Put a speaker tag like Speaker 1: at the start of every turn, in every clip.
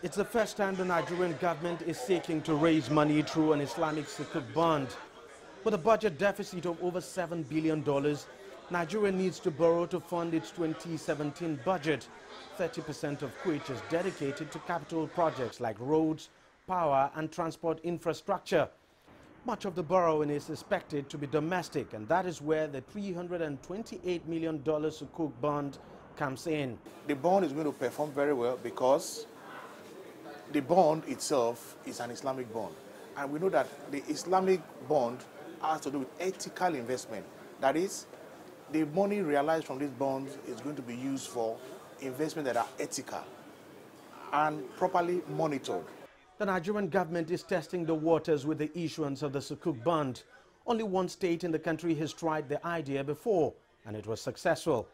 Speaker 1: It's the first time the Nigerian government is seeking to raise money through an Islamic Sukuk bond. With a budget deficit of over $7 billion, Nigeria needs to borrow to fund its 2017 budget, 30% of which is dedicated to capital projects like roads, power and transport infrastructure. Much of the borrowing is expected to be domestic, and that is where the $328 million Sukuk bond comes in.
Speaker 2: The bond is going to perform very well because the bond itself is an Islamic bond. And we know that the Islamic bond has to do with ethical investment. That is, the money realized from these bonds is going to be used for investment that are ethical and properly monitored.
Speaker 1: The Nigerian government is testing the waters with the issuance of the Sukuk bond. Only one state in the country has tried the idea before, and it was successful.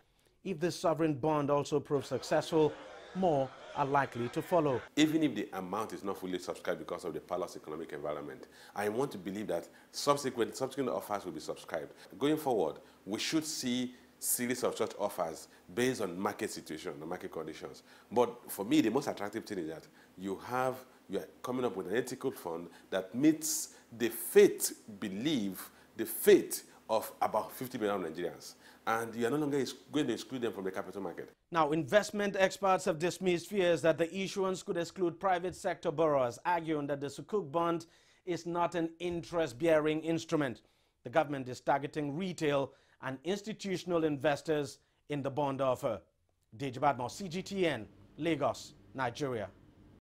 Speaker 1: If this sovereign bond also proves successful, more are likely to follow.
Speaker 3: Even if the amount is not fully subscribed because of the palace economic environment, I want to believe that subsequent, subsequent offers will be subscribed. Going forward, we should see series of such offers based on market situation, the market conditions. But for me, the most attractive thing is that you have, you are coming up with an ethical fund that meets the faith belief, the faith of about 50 million Nigerians. And you are no longer going to exclude them from the capital market.
Speaker 1: Now, investment experts have dismissed fears that the issuance could exclude private sector borrowers, arguing that the Sukuk bond is not an interest-bearing instrument. The government is targeting retail and institutional investors in the bond offer. Deji Badmus, CGTN, Lagos, Nigeria.